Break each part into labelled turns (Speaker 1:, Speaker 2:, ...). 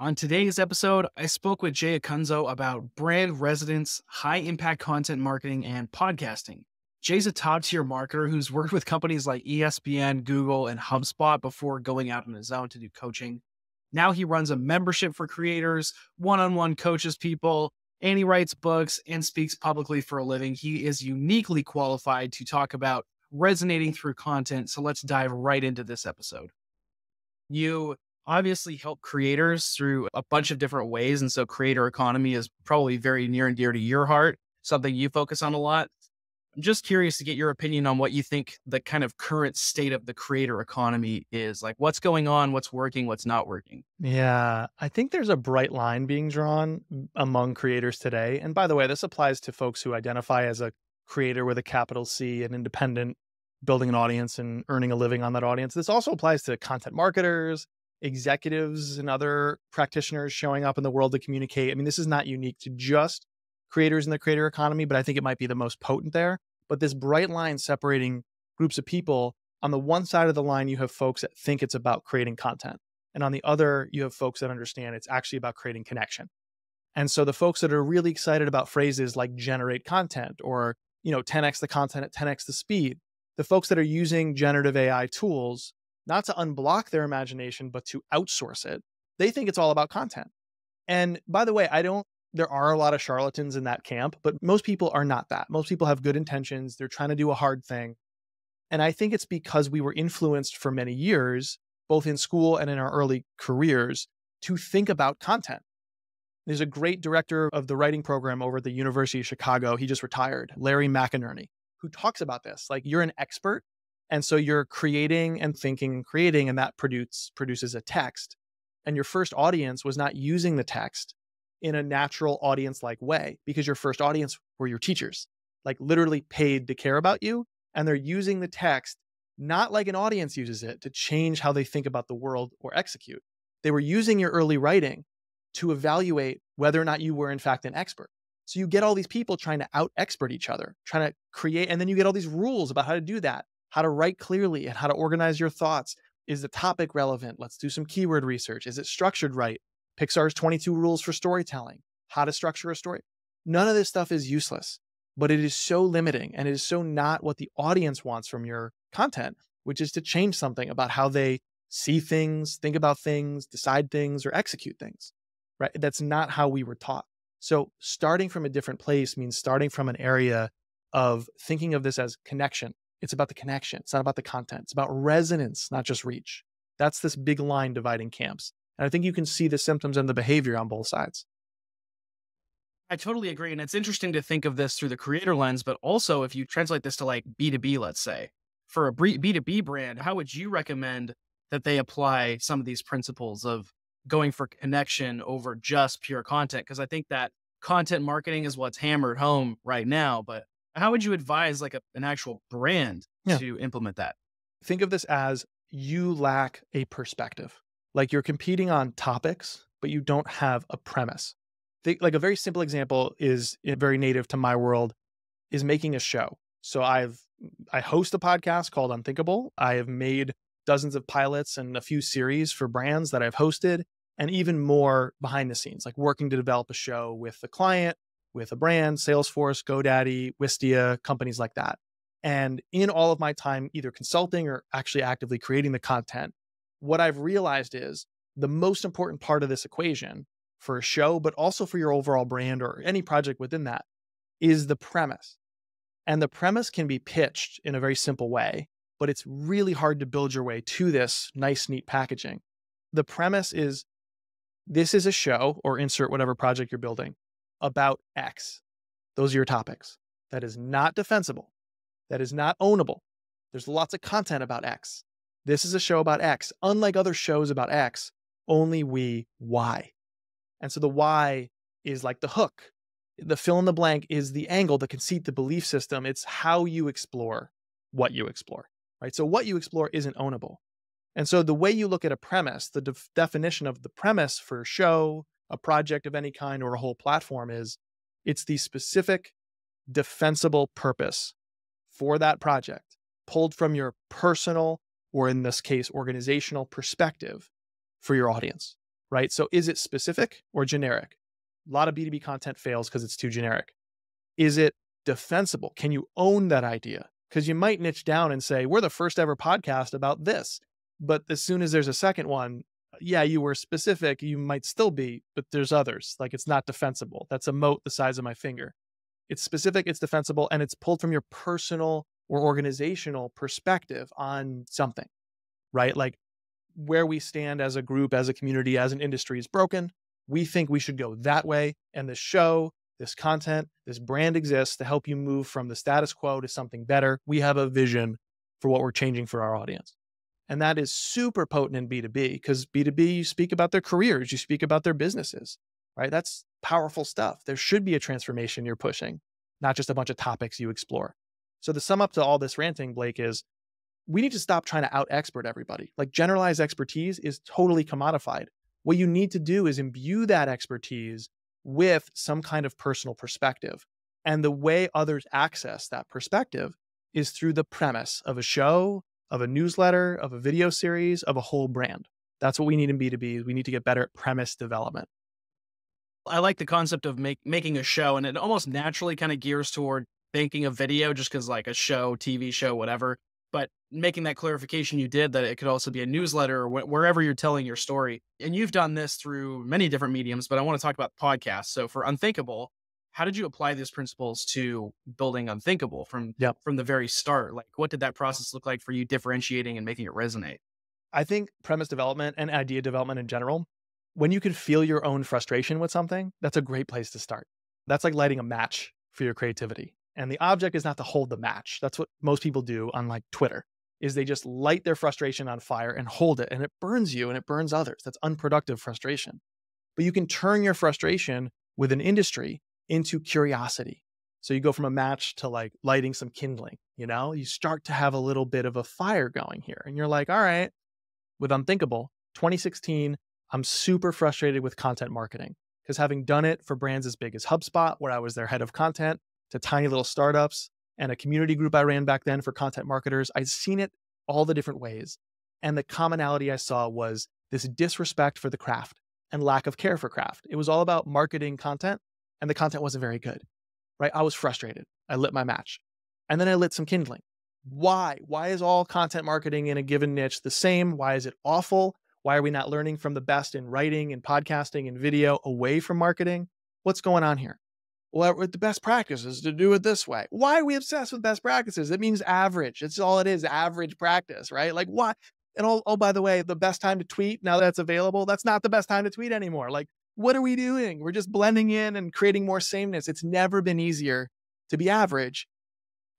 Speaker 1: On today's episode, I spoke with Jay Acunzo about brand resonance, high impact content marketing, and podcasting. Jay's a top tier marketer who's worked with companies like ESPN, Google, and HubSpot before going out on his own to do coaching. Now he runs a membership for creators, one on one coaches people, and he writes books and speaks publicly for a living. He is uniquely qualified to talk about resonating through content. So let's dive right into this episode. You obviously help creators through a bunch of different ways. And so creator economy is probably very near and dear to your heart, something you focus on a lot. I'm just curious to get your opinion on what you think the kind of current state of the creator economy is. Like what's going on, what's working, what's not working.
Speaker 2: Yeah, I think there's a bright line being drawn among creators today. And by the way, this applies to folks who identify as a creator with a capital C, an independent, building an audience and earning a living on that audience. This also applies to content marketers, executives, and other practitioners showing up in the world to communicate. I mean, this is not unique to just creators in the creator economy, but I think it might be the most potent there. But this bright line separating groups of people on the one side of the line, you have folks that think it's about creating content. And on the other, you have folks that understand it's actually about creating connection. And so the folks that are really excited about phrases like generate content or you know 10x the content at 10x the speed the folks that are using generative ai tools not to unblock their imagination but to outsource it they think it's all about content and by the way i don't there are a lot of charlatans in that camp but most people are not that most people have good intentions they're trying to do a hard thing and i think it's because we were influenced for many years both in school and in our early careers to think about content there's a great director of the writing program over at the University of Chicago. He just retired, Larry McEnerney, who talks about this. Like you're an expert. And so you're creating and thinking and creating, and that produce, produces a text. And your first audience was not using the text in a natural audience like way because your first audience were your teachers, like literally paid to care about you. And they're using the text not like an audience uses it to change how they think about the world or execute. They were using your early writing to evaluate whether or not you were in fact an expert. So you get all these people trying to out expert each other, trying to create, and then you get all these rules about how to do that, how to write clearly and how to organize your thoughts. Is the topic relevant? Let's do some keyword research. Is it structured right? Pixar's 22 rules for storytelling, how to structure a story. None of this stuff is useless, but it is so limiting and it is so not what the audience wants from your content, which is to change something about how they see things, think about things, decide things, or execute things right? That's not how we were taught. So starting from a different place means starting from an area of thinking of this as connection. It's about the connection. It's not about the content. It's about resonance, not just reach. That's this big line dividing camps. And I think you can see the symptoms and the behavior on both sides.
Speaker 1: I totally agree. And it's interesting to think of this through the creator lens, but also if you translate this to like B2B, let's say, for a B2B brand, how would you recommend that they apply some of these principles of going for connection over just pure content because I think that content marketing is what's hammered home right now. But how would you advise like a, an actual brand yeah. to implement that?
Speaker 2: Think of this as you lack a perspective. Like you're competing on topics, but you don't have a premise. Think, like a very simple example is eh, very native to my world is making a show. So I've I host a podcast called Unthinkable. I have made dozens of pilots and a few series for brands that I've hosted and even more behind the scenes, like working to develop a show with the client, with a brand, Salesforce, GoDaddy, Wistia, companies like that. And in all of my time, either consulting or actually actively creating the content, what I've realized is the most important part of this equation for a show, but also for your overall brand or any project within that, is the premise. And the premise can be pitched in a very simple way, but it's really hard to build your way to this nice, neat packaging. The premise is this is a show or insert whatever project you're building about X. Those are your topics. That is not defensible. That is not ownable. There's lots of content about X. This is a show about X. Unlike other shows about X, only we Y. And so the Y is like the hook. The fill in the blank is the angle, the conceit, the belief system. It's how you explore what you explore, right? So what you explore isn't ownable. And so the way you look at a premise, the def- definition of the premise for a show, a project of any kind, or a whole platform is it's the specific defensible purpose for that project pulled from your personal, or in this case, organizational perspective for your audience. right? So is it specific or generic? A lot of B2B content fails because it's too generic. Is it defensible? Can you own that idea? Because you might niche down and say, we're the first ever podcast about this. But as soon as there's a second one, yeah, you were specific, you might still be, but there's others. Like it's not defensible. That's a moat the size of my finger. It's specific, it's defensible, and it's pulled from your personal or organizational perspective on something, right? Like where we stand as a group, as a community, as an industry is broken. We think we should go that way. And the show, this content, this brand exists to help you move from the status quo to something better. We have a vision for what we're changing for our audience. And that is super potent in B2B because B2B, you speak about their careers, you speak about their businesses, right? That's powerful stuff. There should be a transformation you're pushing, not just a bunch of topics you explore. So the sum up to all this ranting, Blake, is we need to stop trying to out expert everybody. Like generalized expertise is totally commodified. What you need to do is imbue that expertise with some kind of personal perspective. And the way others access that perspective is through the premise of a show, of a newsletter, of a video series, of a whole brand. That's what we need in B2B. We need to get better at premise development.
Speaker 1: I like the concept of make, making a show, and it almost naturally kind of gears toward making a video just because, like, a show, TV show, whatever. But making that clarification you did that it could also be a newsletter or wh- wherever you're telling your story. And you've done this through many different mediums, but I want to talk about podcasts. So for Unthinkable, how did you apply these principles to building Unthinkable from
Speaker 2: yep.
Speaker 1: from the very start? Like what did that process look like for you differentiating and making it resonate?
Speaker 2: I think premise development and idea development in general, when you can feel your own frustration with something, that's a great place to start. That's like lighting a match for your creativity. And the object is not to hold the match. That's what most people do on like Twitter is they just light their frustration on fire and hold it and it burns you and it burns others. That's unproductive frustration. But you can turn your frustration with an industry into curiosity. So you go from a match to like lighting some kindling, you know, you start to have a little bit of a fire going here. And you're like, all right, with Unthinkable, 2016, I'm super frustrated with content marketing because having done it for brands as big as HubSpot, where I was their head of content, to tiny little startups and a community group I ran back then for content marketers, I'd seen it all the different ways. And the commonality I saw was this disrespect for the craft and lack of care for craft. It was all about marketing content and the content wasn't very good, right? I was frustrated. I lit my match. And then I lit some kindling. Why? Why is all content marketing in a given niche the same? Why is it awful? Why are we not learning from the best in writing and podcasting and video away from marketing? What's going on here? Well, the best practices to do it this way. Why are we obsessed with best practices? It means average. It's all it is, average practice, right? Like why? And oh, oh, by the way, the best time to tweet now that's available, that's not the best time to tweet anymore. Like what are we doing? We're just blending in and creating more sameness. It's never been easier to be average.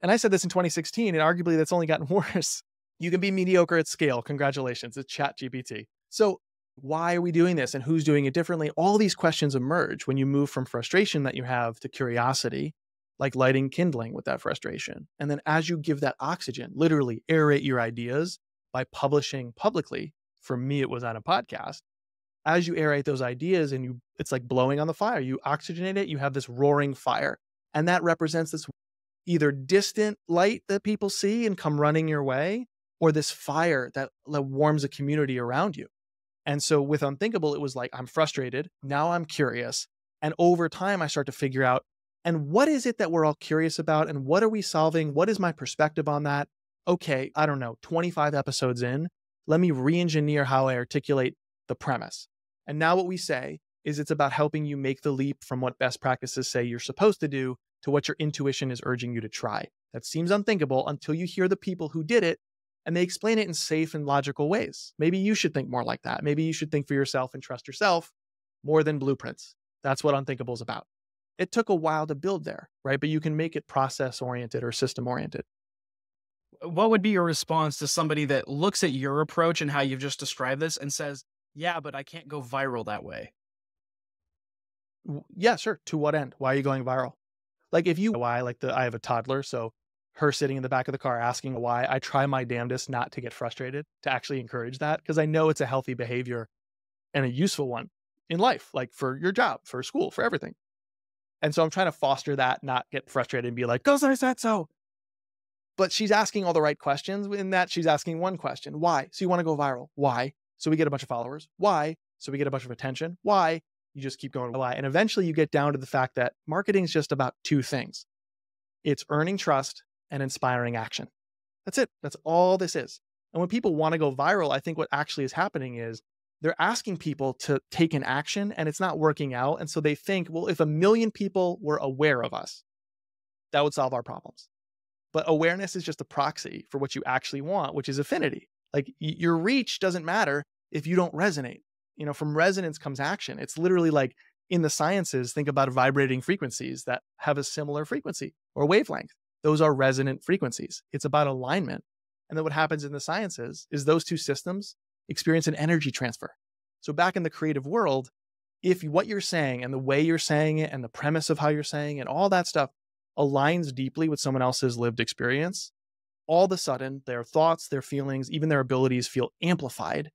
Speaker 2: And I said this in 2016, and arguably that's only gotten worse. You can be mediocre at scale. Congratulations. It's Chat GPT. So, why are we doing this and who's doing it differently? All these questions emerge when you move from frustration that you have to curiosity, like lighting kindling with that frustration. And then as you give that oxygen, literally aerate your ideas by publishing publicly. For me, it was on a podcast as you aerate those ideas and you it's like blowing on the fire you oxygenate it you have this roaring fire and that represents this either distant light that people see and come running your way or this fire that, that warms a community around you. And so with unthinkable it was like i'm frustrated now i'm curious and over time i start to figure out and what is it that we're all curious about and what are we solving? What is my perspective on that? Okay i don't know 25 episodes in let me re-engineer how i articulate the premise. And now what we say is it's about helping you make the leap from what best practices say you're supposed to do to what your intuition is urging you to try. That seems unthinkable until you hear the people who did it and they explain it in safe and logical ways. Maybe you should think more like that. Maybe you should think for yourself and trust yourself more than blueprints. That's what unthinkable is about. It took a while to build there, right? But you can make it process oriented or system oriented.
Speaker 1: What would be your response to somebody that looks at your approach and how you've just described this and says, yeah, but I can't go viral that way.
Speaker 2: Yeah, sure. To what end? Why are you going viral? Like if you why like the I have a toddler, so her sitting in the back of the car asking why, I try my damnedest not to get frustrated, to actually encourage that because I know it's a healthy behavior and a useful one in life, like for your job, for school, for everything. And so I'm trying to foster that, not get frustrated and be like, because I said so. But she's asking all the right questions in that she's asking one question. Why? So you want to go viral. Why? So we get a bunch of followers. Why? So we get a bunch of attention. Why? You just keep going why. And eventually you get down to the fact that marketing is just about two things it's earning trust and inspiring action. That's it. That's all this is. And when people want to go viral, I think what actually is happening is they're asking people to take an action and it's not working out. And so they think, well, if a million people were aware of us, that would solve our problems. But awareness is just a proxy for what you actually want, which is affinity. Like your reach doesn't matter if you don't resonate. You know, from resonance comes action. It's literally like in the sciences, think about vibrating frequencies that have a similar frequency or wavelength. Those are resonant frequencies. It's about alignment. And then what happens in the sciences is those two systems experience an energy transfer. So back in the creative world, if what you're saying and the way you're saying it and the premise of how you're saying it, and all that stuff aligns deeply with someone else's lived experience, all of a sudden their thoughts, their feelings, even their abilities feel amplified,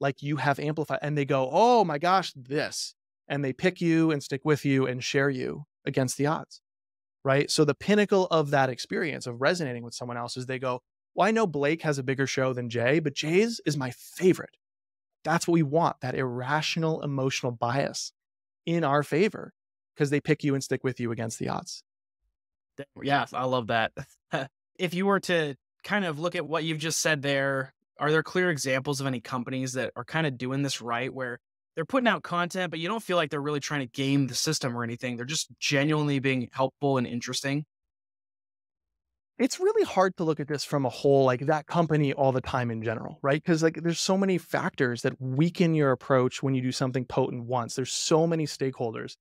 Speaker 2: like you have amplified. And they go, oh my gosh, this. And they pick you and stick with you and share you against the odds. Right. So the pinnacle of that experience of resonating with someone else is they go, well, I know Blake has a bigger show than Jay, but Jay's is my favorite. That's what we want that irrational emotional bias in our favor because they pick you and stick with you against the odds.
Speaker 1: Yeah, I love that. if you were to kind of look at what you've just said there, are there clear examples of any companies that are kind of doing this right where they're putting out content, but you don't feel like they're really trying to game the system or anything? They're just genuinely being helpful and interesting?
Speaker 2: It's really hard to look at this from a whole like that company all the time in general right? Because like there's so many factors that weaken your approach when you do something potent once. There's so many stakeholders.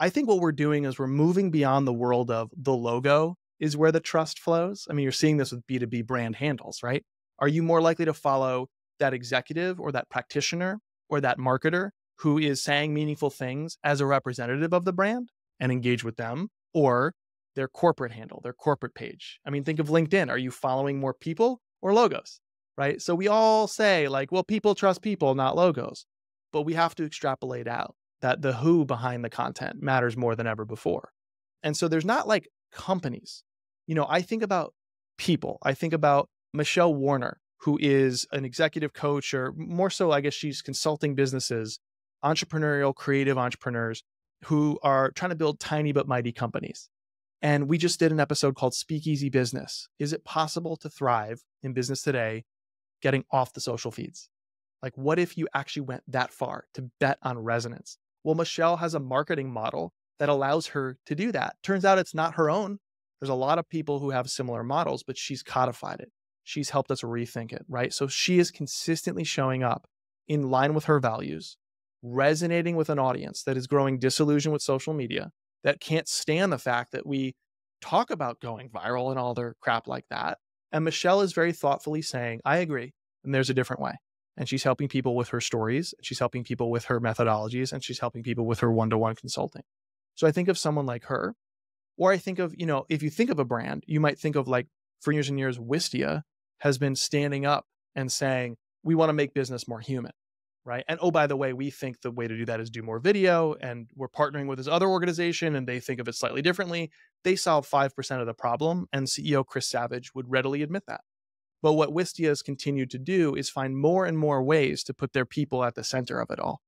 Speaker 2: I think what we're doing is we're moving beyond the world of the logo is where the trust flows i mean you're seeing this with b2b brand handles right are you more likely to follow that executive or that practitioner or that marketer who is saying meaningful things as a representative of the brand and engage with them or their corporate handle, their corporate page. I mean, think of LinkedIn. Are you following more people or logos? Right. So we all say, like, well, people trust people, not logos. But we have to extrapolate out that the who behind the content matters more than ever before. And so there's not like companies. You know, I think about people. I think about Michelle Warner, who is an executive coach, or more so, I guess she's consulting businesses, entrepreneurial, creative entrepreneurs who are trying to build tiny but mighty companies. And we just did an episode called Speakeasy Business. Is it possible to thrive in business today getting off the social feeds? Like, what if you actually went that far to bet on resonance? Well, Michelle has a marketing model that allows her to do that. Turns out it's not her own. There's a lot of people who have similar models, but she's codified it. She's helped us rethink it, right? So she is consistently showing up in line with her values, resonating with an audience that is growing disillusioned with social media, that can't stand the fact that we talk about going viral and all their crap like that. And Michelle is very thoughtfully saying, I agree, and there's a different way. And she's helping people with her stories, she's helping people with her methodologies, and she's helping people with her one to one consulting. So I think of someone like her, or I think of, you know, if you think of a brand, you might think of like for years and years, Wistia has been standing up and saying, we want to make business more human right? And oh, by the way, we think the way to do that is do more video, and we're partnering with this other organization, and they think of it slightly differently. They solve 5% of the problem, and CEO Chris Savage would readily admit that. But what Wistia has continued to do is find more and more ways to put their people at the center of it all,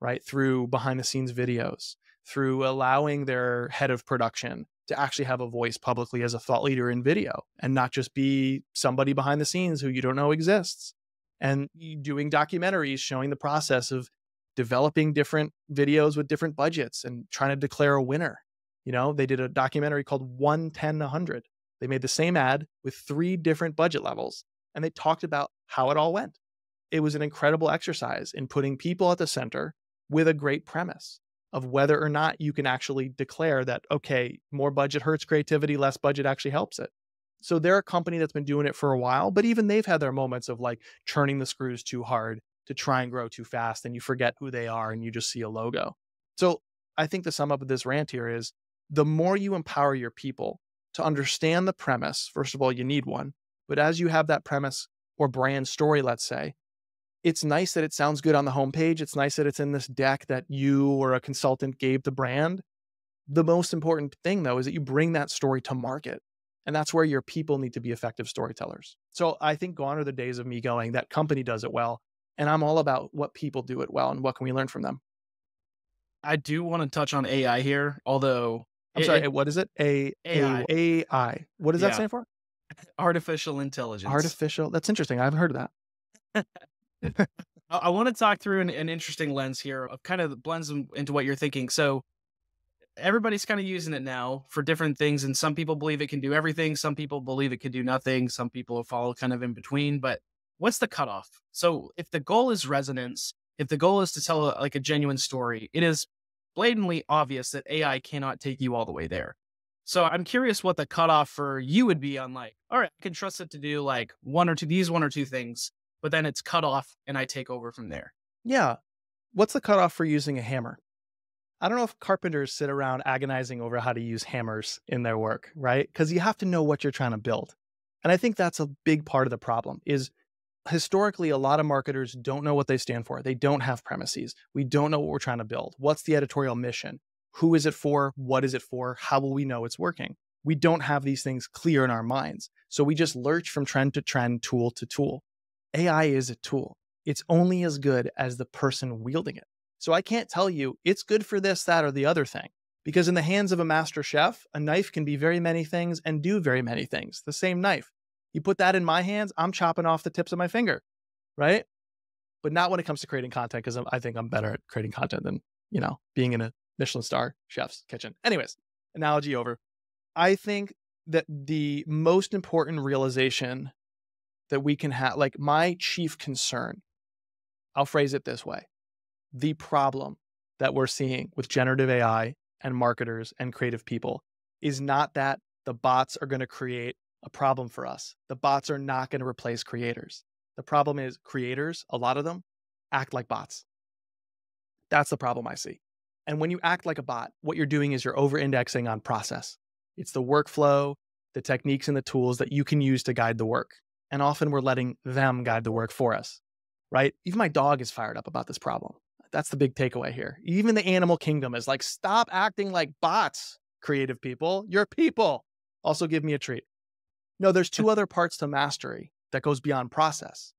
Speaker 2: right? Through behind the scenes videos, through allowing their head of production to actually have a voice publicly as a thought leader in video and not just be somebody behind the scenes who you don't know exists and doing documentaries showing the process of developing different videos with different budgets and trying to declare a winner. You know, they did a documentary called 110 100. They made the same ad with three different budget levels and they talked about how it all went. It was an incredible exercise in putting people at the center with a great premise of whether or not you can actually declare that, okay, more budget hurts creativity, less budget actually helps it. So they're a company that's been doing it for a while, but even they've had their moments of like churning the screws too hard to try and grow too fast and you forget who they are and you just see a logo. So I think the sum up of this rant here is the more you empower your people to understand the premise, first of all, you need one. But as you have that premise or brand story, let's say, it's nice that it sounds good on the homepage. It's nice that it's in this deck that you or a consultant gave the brand. The most important thing, though, is that you bring that story to market. And that's where your people need to be effective storytellers. So I think gone are the days of me going, that company does it well. And I'm all about what people do it well and what can we learn from them.
Speaker 1: I do want to touch on AI here, although
Speaker 2: I'm
Speaker 1: it-
Speaker 2: sorry,
Speaker 1: it- eh,
Speaker 2: what is it? A
Speaker 1: AI.
Speaker 2: A AI. What does that stand for?
Speaker 1: artificial intelligence.
Speaker 2: Artificial. That's interesting. I haven't heard of that.
Speaker 1: I, want to talk through an, an interesting lens here of kind of blends into what you're thinking. So everybody's kind of using it now for different things, and some people believe it can do everything. Some people believe it can do nothing. Some people follow kind of in between. But what's the cutoff? So if the goal is resonance, if the goal is to tell a, like a genuine story, it is blatantly obvious that AI cannot take you all the way there. So I'm curious what the cutoff for you would be on like, all right, I can trust it to do like one or two these one or two things, but then it's cut off and I take over from there.
Speaker 2: Yeah. What's the cutoff for using a hammer? I don't know if carpenters sit around agonizing over how to use hammers in their work, right? Because you have to know what you're trying to build. And I think that's a big part of the problem is historically a lot of marketers don't know what they stand for. They don't have premises. We don't know what we're trying to build. What's the editorial mission? Who is it for? What is it for? How will we know it's working? We don't have these things clear in our minds. So we just lurch from trend to trend, tool to tool. AI is a tool. It's only as good as the person wielding it. So I can't tell you it's good for this, that, or the other thing. Because in the hands of a master chef, a knife can be very many things and do very many things. The same knife. You put that in my hands, I'm chopping off the tips of my finger, right? But not when it comes to creating content, because I think I'm better at creating content than, you know, being in a Michelin star chef's kitchen. Anyways, analogy over. I think that the most important realization that we can have, like my chief concern, I'll phrase it this way the problem that we're seeing with generative AI and marketers and creative people is not that the bots are going to create a problem for us. The bots are not going to replace creators. The problem is creators, a lot of them, act like bots. That's the problem I see. And when you act like a bot, what you're doing is you're over indexing on process. It's the workflow, the techniques, and the tools that you can use to guide the work. And often we're letting them guide the work for us, right? Even my dog is fired up about this problem. That's the big takeaway here. Even the animal kingdom is like, stop acting like bots, creative people. You're people. Also, give me a treat. No, there's two other parts to mastery that goes beyond process.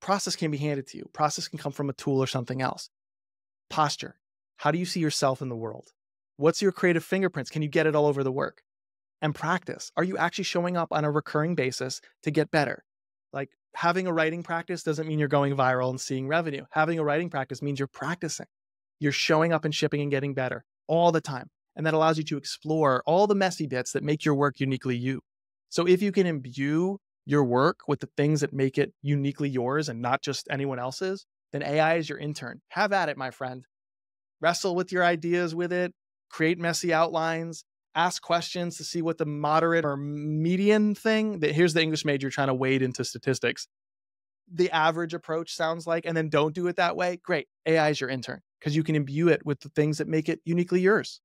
Speaker 2: Process can be handed to you, process can come from a tool or something else. Posture. How do you see yourself in the world? What's your creative fingerprints? Can you get it all over the work? And practice. Are you actually showing up on a recurring basis to get better? Like having a writing practice doesn't mean you're going viral and seeing revenue. Having a writing practice means you're practicing. You're showing up and shipping and getting better all the time. And that allows you to explore all the messy bits that make your work uniquely you. So if you can imbue your work with the things that make it uniquely yours and not just anyone else's, then AI is your intern. Have at it, my friend. Wrestle with your ideas with it, create messy outlines, ask questions to see what the moderate or median thing that here's the English major trying to wade into statistics. The average approach sounds like, and then don't do it that way. Great. AI is your intern because you can imbue it with the things that make it uniquely yours.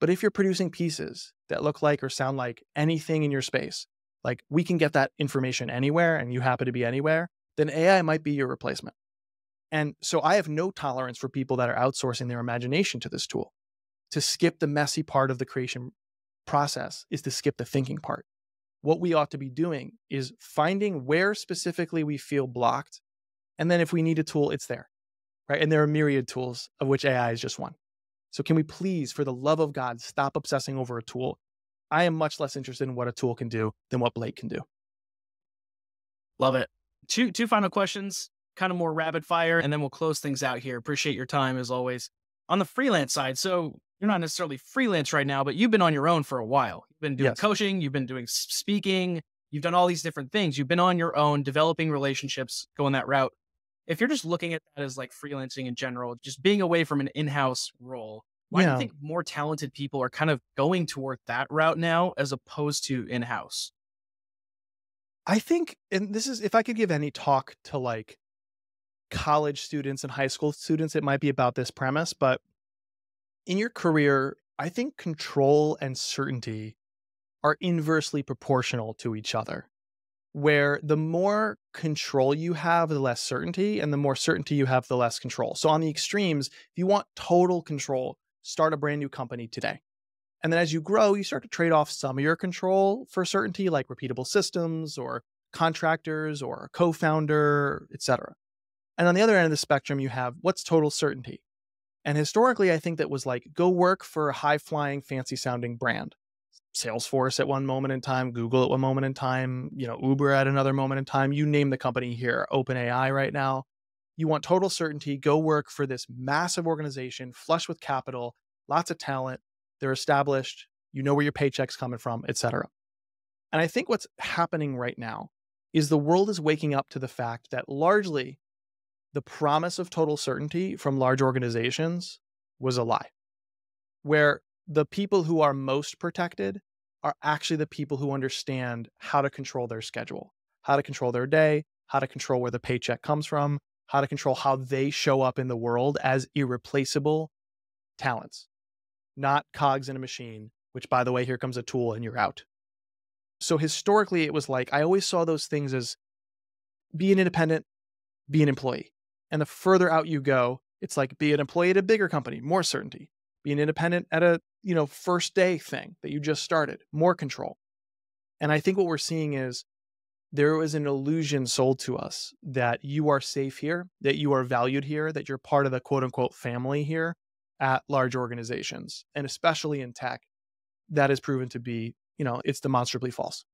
Speaker 2: But if you're producing pieces that look like or sound like anything in your space, like we can get that information anywhere and you happen to be anywhere, then AI might be your replacement. And so I have no tolerance for people that are outsourcing their imagination to this tool. To skip the messy part of the creation process is to skip the thinking part. What we ought to be doing is finding where specifically we feel blocked. And then if we need a tool, it's there, right? And there are myriad tools, of which AI is just one. So can we please, for the love of God, stop obsessing over a tool? I am much less interested in what a tool can do than what Blake can do.
Speaker 1: Love it. Two two final questions, kind of more rapid fire, and then we'll close things out here. Appreciate your time as always. On the freelance side, so you're not necessarily freelance right now, but you've been on your own for a while. You've been doing
Speaker 2: Yes.
Speaker 1: coaching, you've been doing speaking, you've done all these different things. You've been on your own, developing relationships, going that route. If you're just looking at that as like freelancing in general, just being away from an in-house role, why do you think more talented people are kind of going toward that route now as opposed to in-house?
Speaker 2: I think, and this is if I could give any talk to like college students and high school students, it might be about this premise. But in your career, I think control and certainty are inversely proportional to each other. Where the more control you have, the less certainty, and the more certainty you have, the less control. So, on the extremes, if you want total control, start a brand new company today. And then as you grow, you start to trade off some of your control for certainty, like repeatable systems or contractors or a co-founder, et cetera. And on the other end of the spectrum, you have what's total certainty. And historically, I think that was like go work for a high flying, fancy sounding brand. Salesforce at one moment in time, Google at one moment in time, you know, Uber at another moment in time. You name the company here, OpenAI right now. You want total certainty, go work for this massive organization, flush with capital, lots of talent. They're established, you know where your paycheck's coming from, etc. And I think what's happening right now is the world is waking up to the fact that largely the promise of total certainty from large organizations was a lie, where the people who are most protected are actually the people who understand how to control their schedule, how to control their day, how to control where the paycheck comes from, how to control how they show up in the world as irreplaceable talents, not cogs in a machine, which, by the way, here comes a tool and you're out. So historically, it was like I always saw those things as be an independent, be an employee. And the further out you go, it's like be an employee at a bigger company, more certainty. Be an independent at a, you know, first day thing that you just started, more control. And I think what we're seeing is there was an illusion sold to us that you are safe here, that you are valued here, that you're part of the quote unquote family here at large organizations, and especially in tech. That has proven to be, you know, it's demonstrably false.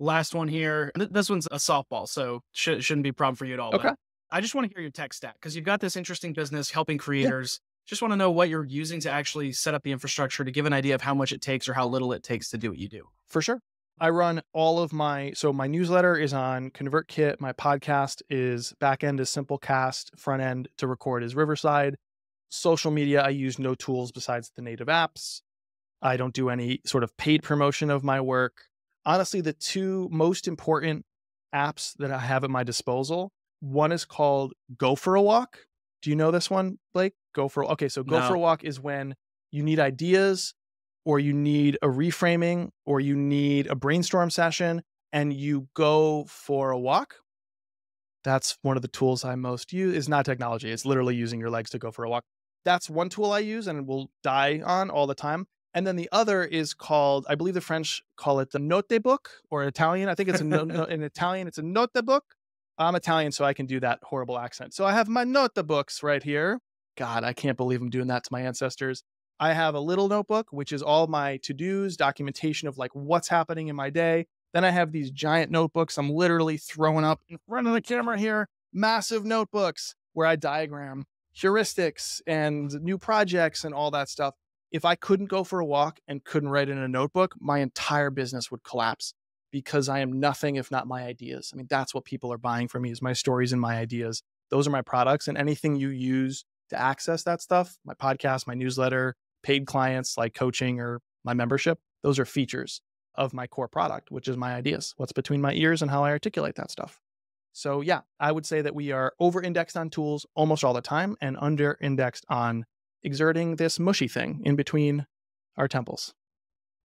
Speaker 1: Last one here. This one's a softball, so sh- shouldn't be a problem for you at all.
Speaker 2: Okay.
Speaker 1: I just want to hear your tech stack because you've got this interesting business helping creators. Yeah. Just want to know what you're using to actually set up the infrastructure to give an idea of how much it takes or how little it takes to do what you do.
Speaker 2: For sure. I run all of my so my newsletter is on ConvertKit, my podcast is backend is Simplecast, front end to record is Riverside. Social media I use no tools besides the native apps. I don't do any sort of paid promotion of my work. Honestly, the two most important apps that I have at my disposal, one is called Go for a Walk. Do you know this one, Blake? Go for Okay, so Go no. for a Walk is when you need ideas or you need a reframing or you need a brainstorm session and you go for a walk that's one of the tools i most use is not technology it's literally using your legs to go for a walk that's one tool i use and will die on all the time and then the other is called i believe the french call it the notebook or italian i think it's no, no, in italian it's a notebook i'm italian so i can do that horrible accent. So i have my notebooks right here. God i can't believe i'm doing that to my ancestors. I have a little notebook, which is all my to dos, documentation of like what's happening in my day. Then I have these giant notebooks I'm literally throwing up in front of the camera here, massive notebooks where I diagram heuristics and new projects and all that stuff. If I couldn't go for a walk and couldn't write in a notebook, my entire business would collapse because I am nothing if not my ideas. I mean, that's what people are buying from me is my stories and my ideas. Those are my products and anything you use to access that stuff, my podcast, my newsletter, paid clients like coaching or my membership, those are features of my core product, which is my ideas, what's between my ears and how I articulate that stuff. So, yeah, I would say that we are over indexed on tools almost all the time and under indexed on exerting this mushy thing in between our temples.